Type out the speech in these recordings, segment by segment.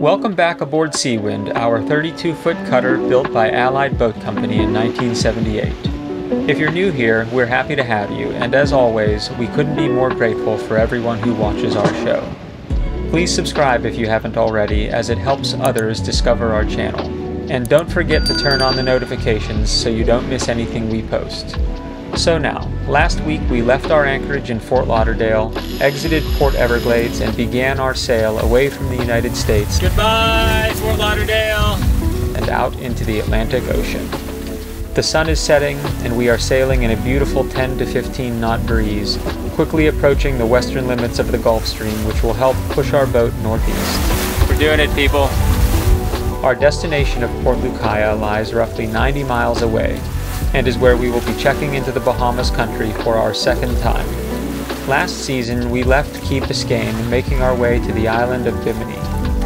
Welcome back aboard Seawind, our 32 foot cutter built by Allied Boat Company in 1978. If you're new here, we're happy to have you, and as always, we couldn't be more grateful for everyone who watches our show. Please subscribe if you haven't already, as it helps others discover our channel. And don't forget to turn on the notifications so you don't miss anything we post. So now, last week we left our anchorage in Fort Lauderdale, exited Port Everglades, and began our sail away from the United States. Goodbye, Fort Lauderdale! And out into the Atlantic Ocean. The sun is setting, and we are sailing in a beautiful 10 to 15 knot breeze, quickly approaching the western limits of the Gulf Stream, which will help push our boat northeast. We're doing it, people! Our destination of Port Lucaya lies roughly 90 miles away, and is where we will be checking into the Bahamas country for our second time. Last season, we left Key Biscayne, making our way to the island of Bimini.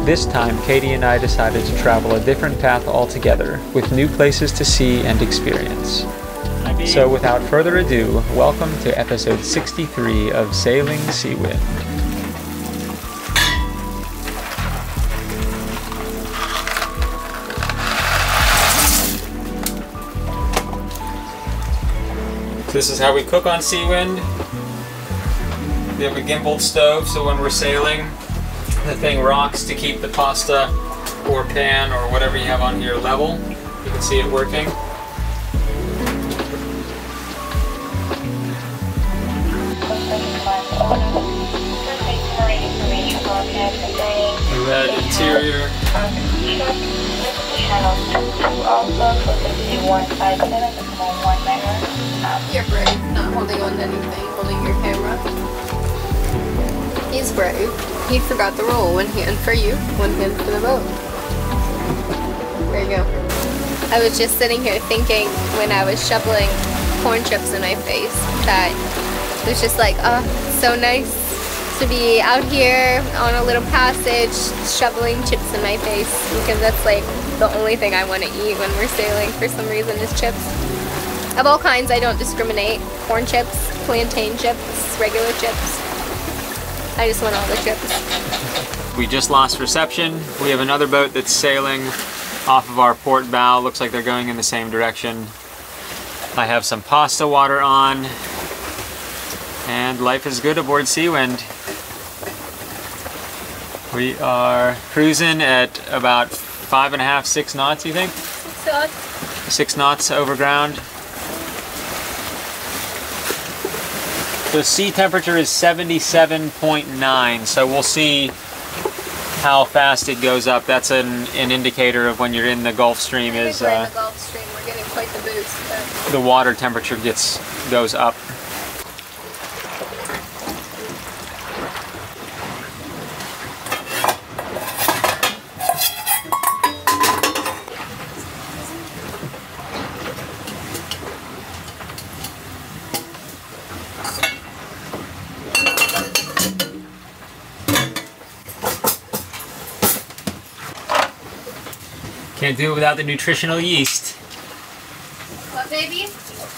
This time, Katy and I decided to travel a different path altogether, with new places to see and experience. So without further ado, welcome to episode 63 of Sailing Seawind. This is how we cook on Sea Wind. We have a gimbaled stove, so when we're sailing, the thing rocks to keep the pasta or pan or whatever you have on here level. You can see it working. Red interior. You're brave, not holding on to anything, holding your camera. He's brave. He forgot the rule. One hand for you, one hand for the boat. There you go. I was just sitting here thinking when I was shoveling corn chips in my face that it was just like, oh, so nice to be out here on a little passage shoveling chips in my face because that's like the only thing I want to eat when we're sailing for some reason is chips. Of all kinds, I don't discriminate. Corn chips, plantain chips, regular chips. I just want all the chips. We just lost reception. We have another boat that's sailing off of our port bow. Looks like they're going in the same direction. I have some pasta water on. And life is good aboard Seawind. We are cruising at about five and a half, six knots, you think? So, Six knots over ground. The sea temperature is 77.9, so we'll see how fast it goes up. That's an, an indicator of when you're in the Gulf Stream is uh, the Gulf Stream. We're getting quite the boost. But the water temperature gets goes up. Can't do it without the nutritional yeast. what, baby?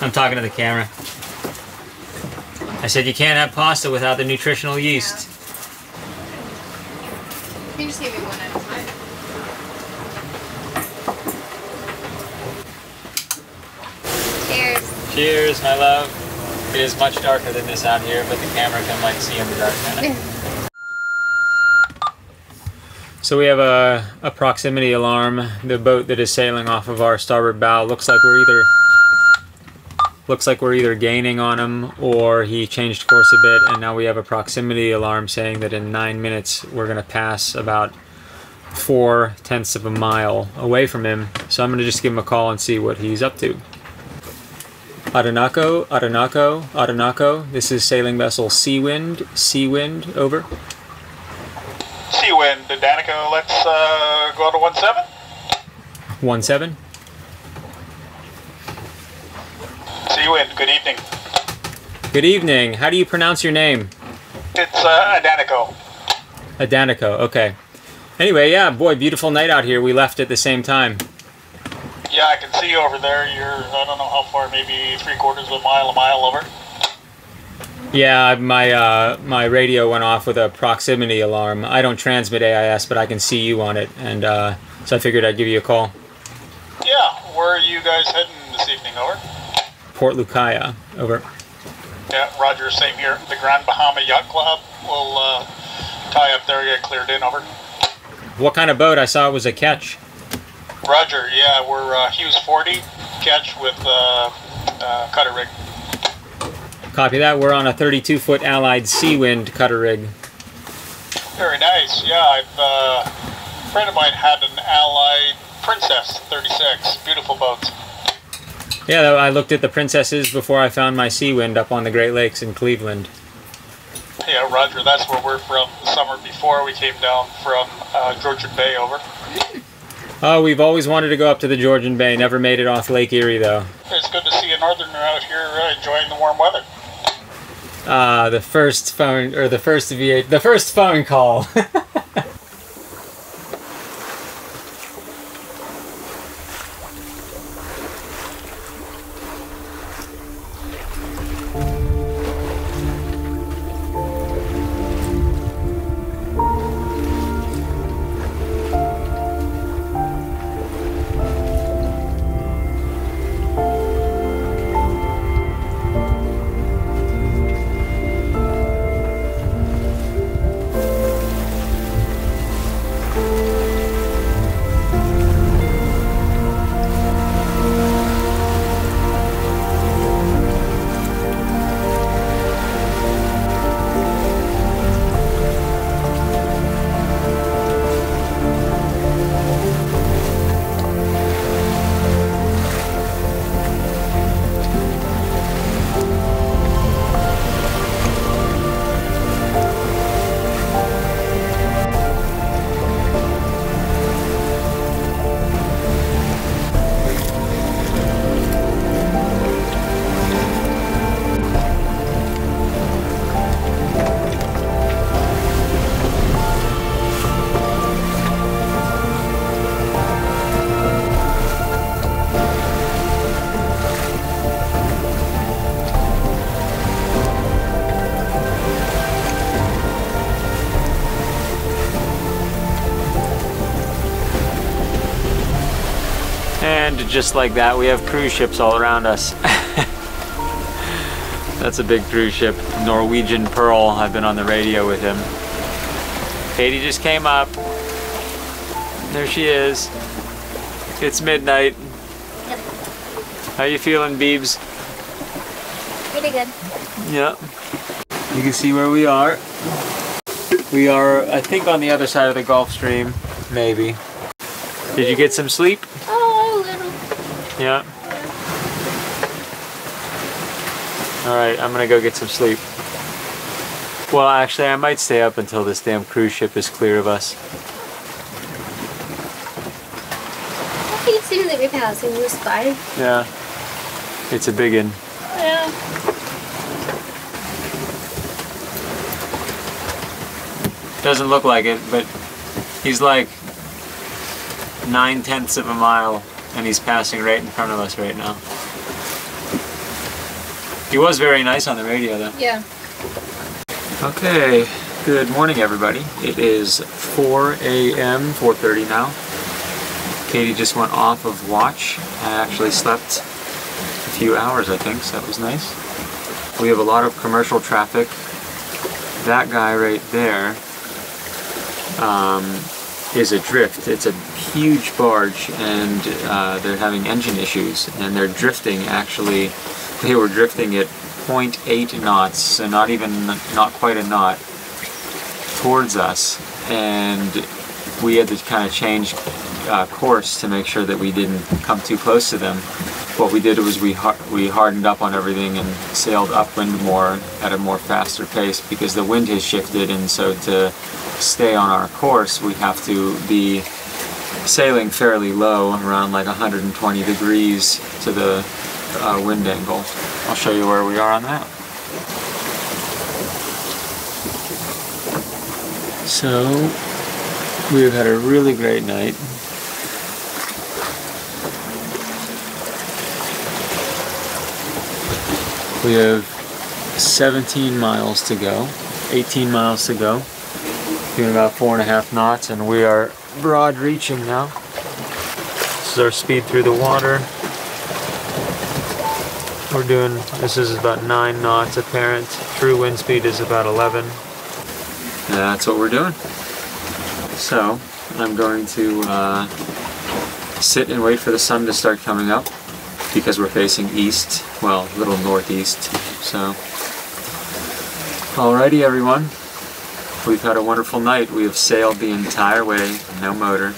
I'm talking to the camera. I said you can't have pasta without the nutritional yeast. You just give me one at a time. Cheers. Cheers, my love. It is much darker than this out here, but the camera can like see in the dark kind of. So we have a, a proximity alarm. The boat that is sailing off of our starboard bow looks like we're either looks like we're either gaining on him or he changed course a bit and now we have a proximity alarm saying that in nine minutes we're going to pass about four tenths of a mile away from him. So I'm going to just give him a call and see what he's up to. Aranako, Aranako, Aranako. This is sailing vessel Seawind, Seawind, over. Seawind, Danico, let's uh, go to 1-7. One seven. See you in. good evening. Good evening. How do you pronounce your name? It's uh, Danico. Adanico. Okay. Anyway, yeah, boy, beautiful night out here. We left at the same time. Yeah, I can see you over there. You're, I don't know how far, maybe three quarters of a mile, a mile over. Yeah, my uh, my radio went off with a proximity alarm. I don't transmit AIS, but I can see you on it, and uh, so I figured I'd give you a call. Yeah, where are you guys heading this evening? Over. Port Lucaya, over. Yeah, Roger. Same here. The Grand Bahama Yacht Club will uh, tie up there. Get cleared in. Over. What kind of boat? I saw it was a ketch. Roger. Yeah, we're uh, Hughes 40 ketch with uh, uh, cutter rig. Copy that. We're on a 32 foot Allied Seawind cutter rig. Very nice. Yeah, I've uh, a friend of mine had an Allied Princess 36. Beautiful boats. Yeah, I looked at the Princesses before I found my Seawind up on the Great Lakes in Cleveland. Yeah, Roger. That's where we're from. The summer before we came down from uh, Georgian Bay. Over. Oh, we've always wanted to go up to the Georgian Bay. Never made it off Lake Erie though. It's good to see a northerner out here uh, enjoying the warm weather. Uh, the first phone or the first VA, the first phone call. And just like that, we have cruise ships all around us. That's a big cruise ship. Norwegian Pearl. I've been on the radio with him. Katy just came up. There she is. It's midnight. Yep. How you feeling, Beebs? Pretty good. Yep. You can see where we are. We are, I think, on the other side of the Gulf Stream. Maybe. Did you get some sleep? Yeah. All right, I'm gonna go get some sleep. Well, actually, I might stay up until this damn cruise ship is clear of us. How can you see that we're passing this by? Yeah. It's a big one. Yeah. Doesn't look like it, but he's like nine tenths of a mile, and he's passing right in front of us right now. He was very nice on the radio, though. Yeah. Okay, good morning, everybody. It is 4 a.m., 4.30 now. Katy just went off of watch. I actually slept a few hours, I think, so that was nice. We have a lot of commercial traffic. That guy right there um, is adrift. It's a huge barge, and uh, they're having engine issues, and they're drifting. Actually, they were drifting at 0.8 knots, so not even not quite a knot, towards us, and we had to kind of change uh, course to make sure that we didn't come too close to them. What we did was we har- we hardened up on everything and sailed upwind more at a more faster pace because the wind has shifted, and so to stay on our course, we have to be sailing fairly low, around like 120 degrees to the uh, wind angle. I'll show you where we are on that. So, we've had a really great night. We have 17 miles to go, 18 miles to go. Doing about four and a half knots, and we are broad reaching now. This is our speed through the water. We're doing, this is about nine knots apparent. True wind speed is about 11. And that's what we're doing. So, I'm going to uh, sit and wait for the sun to start coming up because we're facing east, well, a little northeast. So, alrighty everyone. We've had a wonderful night. We have sailed the entire way, no motor.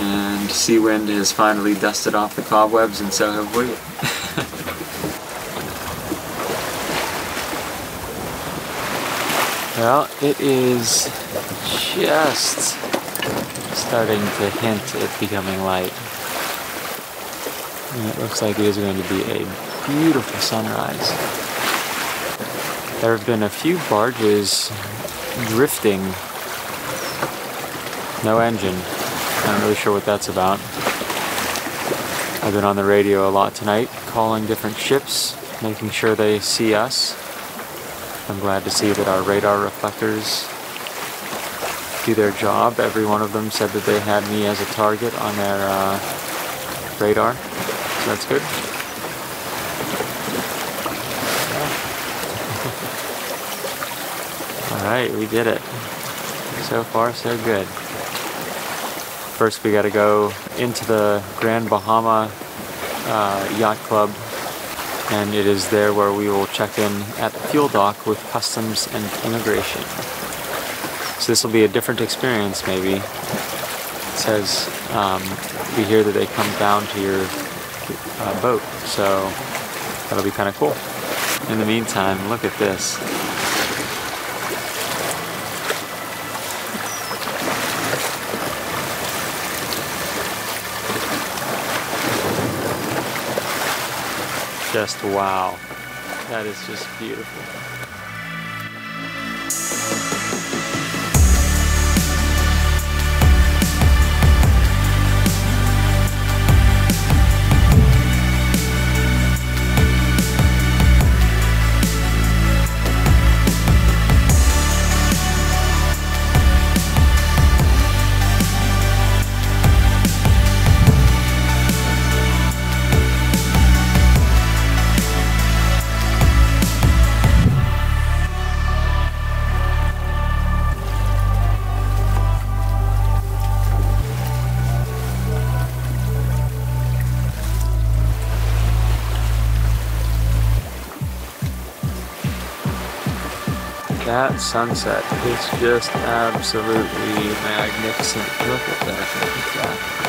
And Sea Wind has finally dusted off the cobwebs and so have we. well, it is just starting to hint at becoming light. And it looks like it is going to be a beautiful sunrise. There have been a few barges drifting. No engine. I'm not really sure what that's about. I've been on the radio a lot tonight, calling different ships, making sure they see us. I'm glad to see that our radar reflectors do their job. Every one of them said that they had me as a target on their uh, radar, that's good. Alright, we did it. So far, so good. First, we got to go into the Grand Bahama uh, Yacht Club, and it is there where we will check in at the fuel dock with customs and immigration. So this will be a different experience, maybe. It says um, we hear that they come down to your uh, boat, so that'll be kind of cool. In the meantime, look at this. Just wow. That is just beautiful. That sunset is just absolutely magnificent. Look at that. Look at that.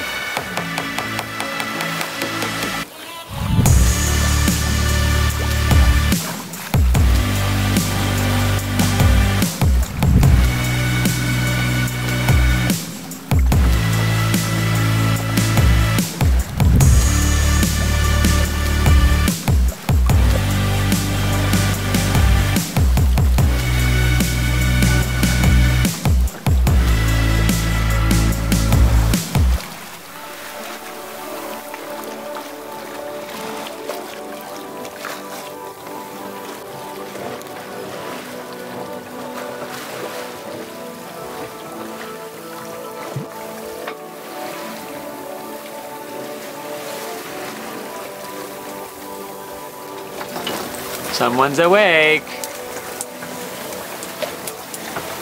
Someone's awake.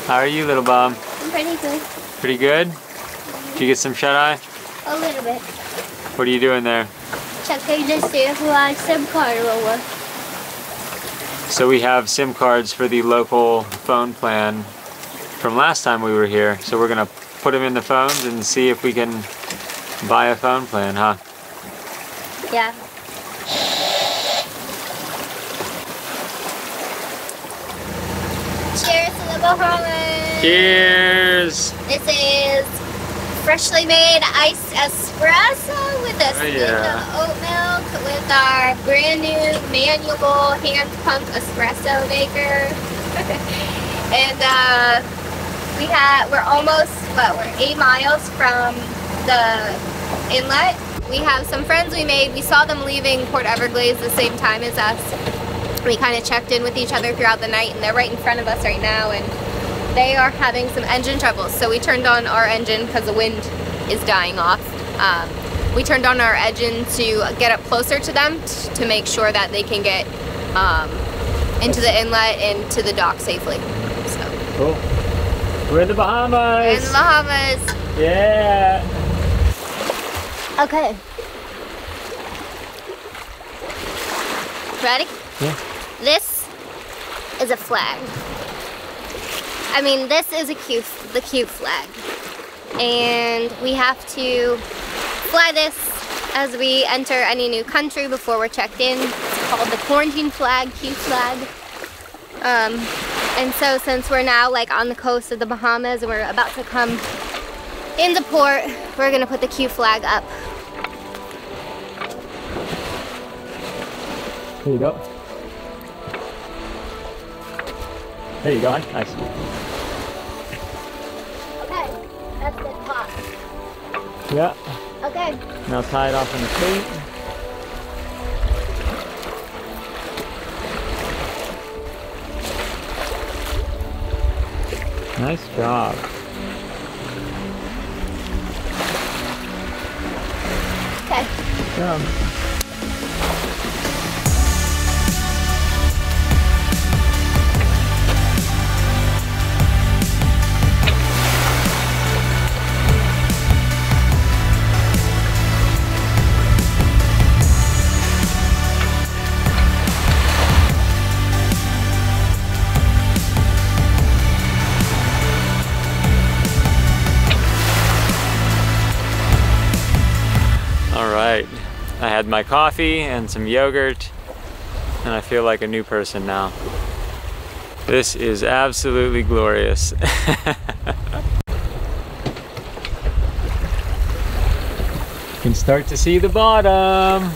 How are you, little Bob? I'm pretty good. Pretty good? Did you get some shut eye? A little bit. What are you doing there? Checking to see if my SIM card will work. So we have SIM cards for the local phone plan from last time we were here. So we're gonna put them in the phones and see if we can buy a phone plan, huh? Yeah. Cheers! This is freshly made iced espresso with a Oh, scoop yeah. of oat milk with our brand new manual hand pump espresso maker. and uh, we had we're almost what we're eight miles from the inlet We have some friends we made. We saw them leaving Port Everglades the same time as us. We kind of checked in with each other throughout the night and they're right in front of us right now and they are having some engine troubles. So we turned on our engine because the wind is dying off. Um, we turned on our engine to get up closer to them to make sure that they can get um, into the inlet and to the dock safely. So. Cool. We're in the Bahamas. In the Bahamas. Yeah. Okay. Ready? Yeah. This is a flag. I mean, this is a Q, the Q flag. And we have to fly this as we enter any new country before we're checked in. It's called the quarantine flag, Q flag. Um, and so since we're now like on the coast of the Bahamas and we're about to come into port, we're gonna put the Q flag up. Here you go. There you go. Nice. Okay, that's the top. Yeah. Okay. Now tie it off in the cleat. Nice job. Okay. Good job. Right, I had my coffee and some yogurt, and I feel like a new person now. This is absolutely glorious. You can start to see the bottom.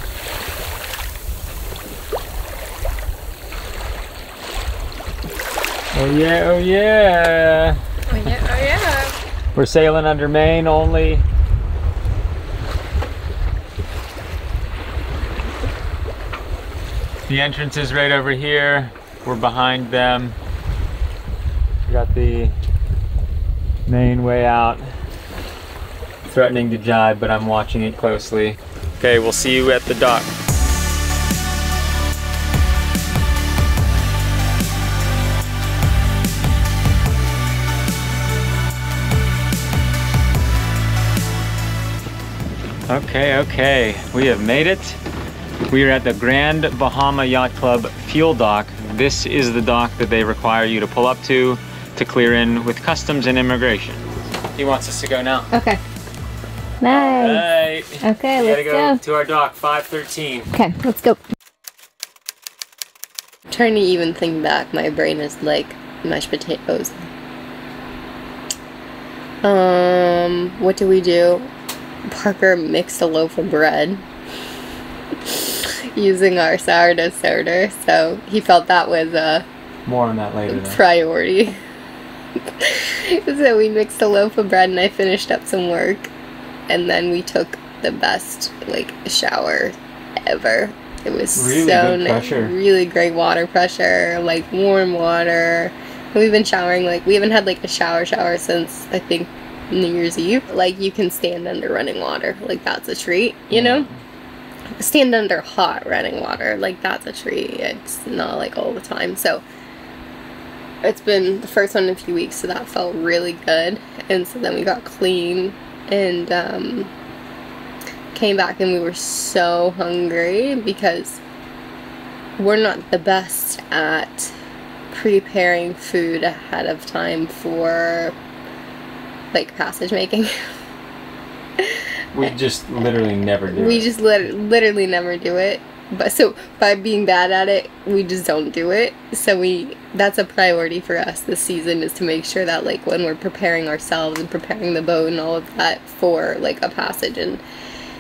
Oh yeah, oh yeah. Oh yeah, oh yeah. We're sailing under main only. The entrance is right over here. We're behind them. We got the main way out. Threatening to jibe, but I'm watching it closely. Okay, we'll see you at the dock. Okay, okay, we have made it. We are at the Grand Bahama Yacht Club fuel dock. This is the dock that they require you to pull up to to clear in with customs and immigration. He wants us to go now. Okay. Nice. Right. Okay, We gotta let's go go. to our dock, 513. Okay, let's go. Trying to even think back, my brain is like mashed potatoes. Um, what do we do? Parker mixed a loaf of bread using our sourdough starter, so he felt that was a More on that later. though. priority. so we mixed a loaf of bread and I finished up some work. And then we took the best like shower ever. It was Really so nice. pressure. Really great water pressure, like warm water. We've been showering like we haven't had like a shower shower since I think New Year's Eve. Like you can stand under running water. Like that's a treat, you know? Stand under hot running water. Like that's a treat. It's not like all the time. So it's been the first one in a few weeks, so that felt really good. And so then we got clean and um, came back, and we were so hungry because we're not the best at preparing food ahead of time for like passage making. We just literally never do we it. just lit- literally never do it. But so by being bad at it we just don't do it. So we that's a priority for us this season is to make sure that like when we're preparing ourselves and preparing the boat and all of that for like a passage and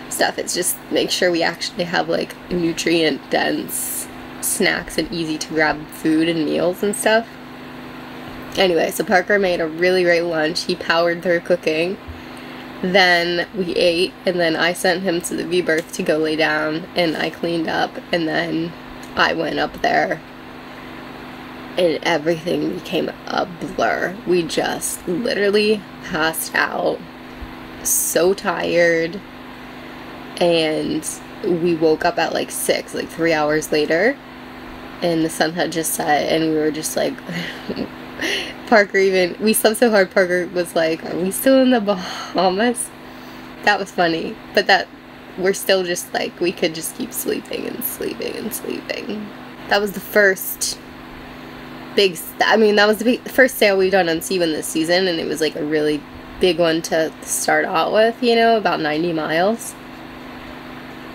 stuff it's just make sure we actually have like nutrient dense snacks and easy to grab food and meals and stuff. Anyway so parker made a really great lunch. He powered through cooking Then we ate, and then I sent him to the V to go lay down, and I cleaned up, and then I went up there, and everything became a blur. We just literally passed out, so tired, and we woke up at like six, like three hours later, and the sun had just set, and we were just like. Parker even we slept so hard Parker was like, Are we still in the Bahamas? That was funny. But that we're still just like we could just keep sleeping and sleeping and sleeping. That was the first big I mean that was the big, first sail we've done on Seawind this season and it was like a really big one to start out with, you know, about 90 miles.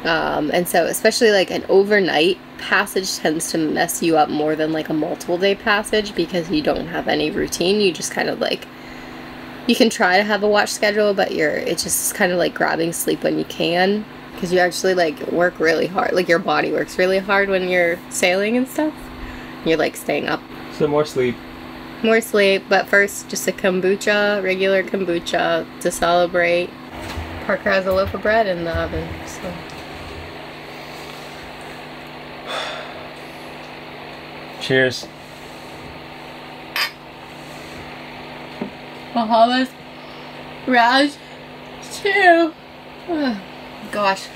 Um, and so especially like an overnight passage tends to mess you up more than like a multiple day passage because you don't have any routine. You just kind of like you can try to have a watch schedule, but you're it's just kind of like grabbing sleep when you can because you actually like work really hard. Like your body works really hard when you're sailing and stuff. You're like staying up. So more sleep. More sleep, but first just a kombucha, regular kombucha to celebrate. Parker has a loaf of bread in the oven, so. Cheers. Bahamas, Raj, too. Oh, gosh.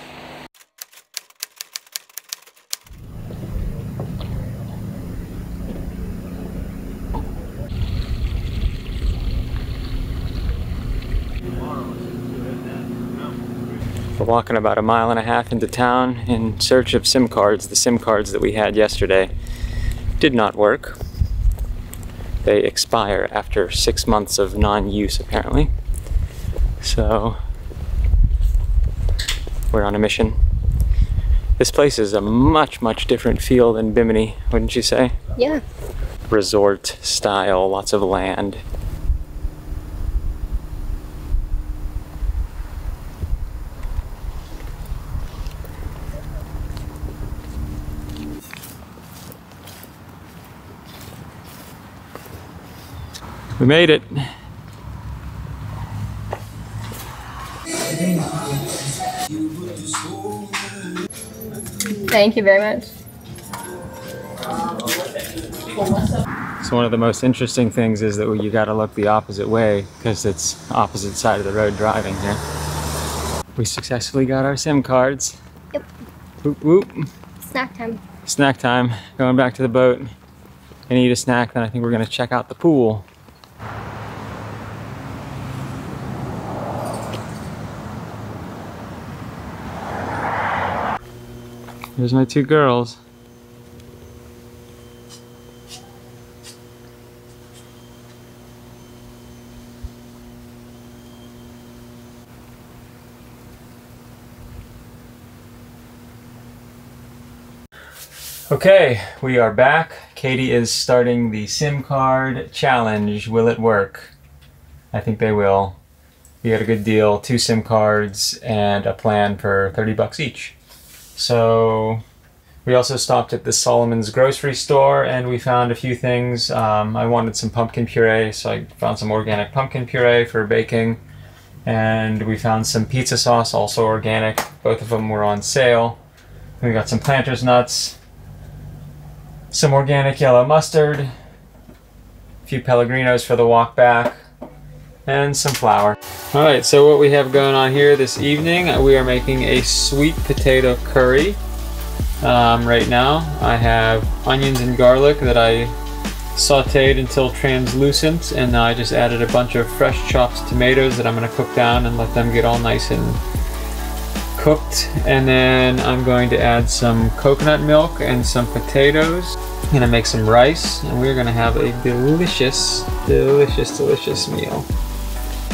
We're walking about a mile and a half into town in search of SIM cards. The SIM cards that we had yesterday did not work. They expire after six months of non-use apparently. So we're on a mission. This place is a much, much different feel than Bimini, wouldn't you say? Yeah. Resort style, lots of land. We made it. Thank you very much. So one of the most interesting things is that you got to look the opposite way because it's opposite side of the road driving here. We successfully got our SIM cards. Yep. Whoop whoop. Snack time. Snack time. Going back to the boat. And eat a snack. Then I think we're gonna check out the pool. There's my two girls. Okay, we are back. Katy is starting the SIM card challenge. Will it work? I think they will. We got a good deal, two SIM cards and a plan for 30 bucks each. So we also stopped at the Solomon's grocery store and we found a few things. Um, I wanted some pumpkin puree, so I found some organic pumpkin puree for baking. And we found some pizza sauce, also organic. Both of them were on sale. We got some planter's nuts, some organic yellow mustard, a few Pellegrinos for the walk back, and some flour. All right, so what we have going on here this evening, uh, we are making a sweet potato curry. Um, right now, I have onions and garlic that I sauteed until translucent, and now I just added a bunch of fresh chopped tomatoes that I'm gonna cook down and let them get all nice and cooked. And then I'm going to add some coconut milk and some potatoes. I'm gonna make some rice, and we're gonna have a delicious, delicious, delicious meal.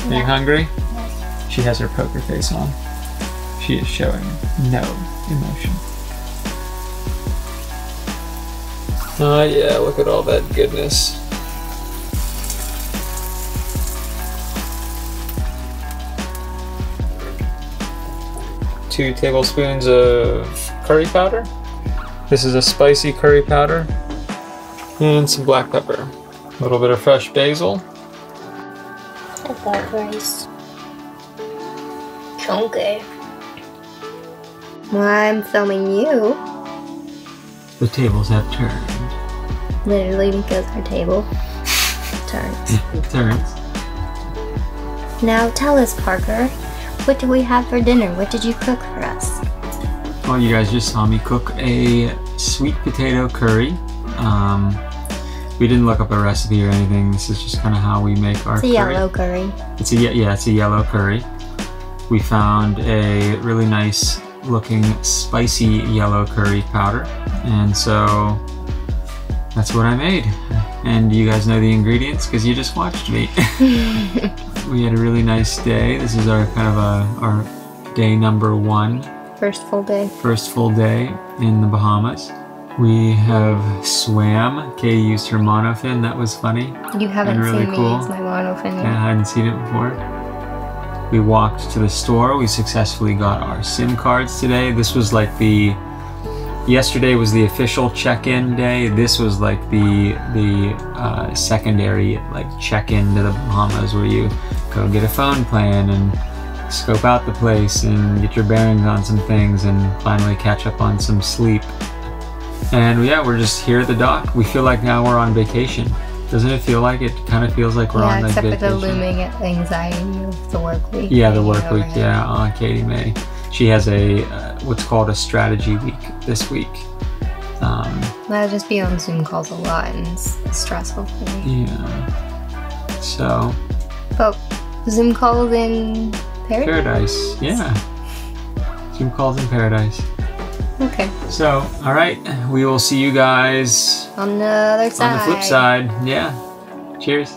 Are you hungry? She has her poker face on. She is showing no emotion. Oh yeah, look at all that goodness. Two tablespoons of curry powder. This is a spicy curry powder. And some black pepper. A little bit of fresh basil. I love rice. Okay. Well, I'm filming you. The tables have turned. Literally because our table turns. it turns. Now tell us, Parker, what do we have for dinner? What did you cook for us? Well, you guys just saw me cook a sweet potato curry. Um, we didn't look up a recipe or anything. This is just kind of how we make our It's a curry. yellow curry. It's a ye- yeah, it's a yellow curry. We found a really nice looking spicy yellow curry powder, and so that's what I made. And you guys know the ingredients because you just watched me. we had a really nice day. This is our kind of a our day number one, First full day. first full day in the Bahamas. We have swam. Katy used her monofin. That was funny. You haven't really seen cool. me use my monofin Yeah. I hadn't seen it before. We walked to the store. We successfully got our SIM cards today. This was like the yesterday was the official check-in day. This was like the the uh, secondary like check-in to the Bahamas where you go get a phone plan and scope out the place and get your bearings on some things and finally catch up on some sleep. And yeah, we're just here at the dock. We feel like now we're on vacation. Doesn't it feel like it? Kind of feels like we're Yeah, on like except for vacation. the looming anxiety of the work week. Yeah, the work week. overhead. Yeah, on Katy May. She has a uh, what's called a strategy week this week. Um, I'll just be on Zoom calls a lot and it's stressful for me. yeah. So But Zoom calls in Paradise? paradise. Yeah. Zoom calls in paradise. Okay. So all right, we will see you guys On the other side. on the flip side. Yeah. Cheers.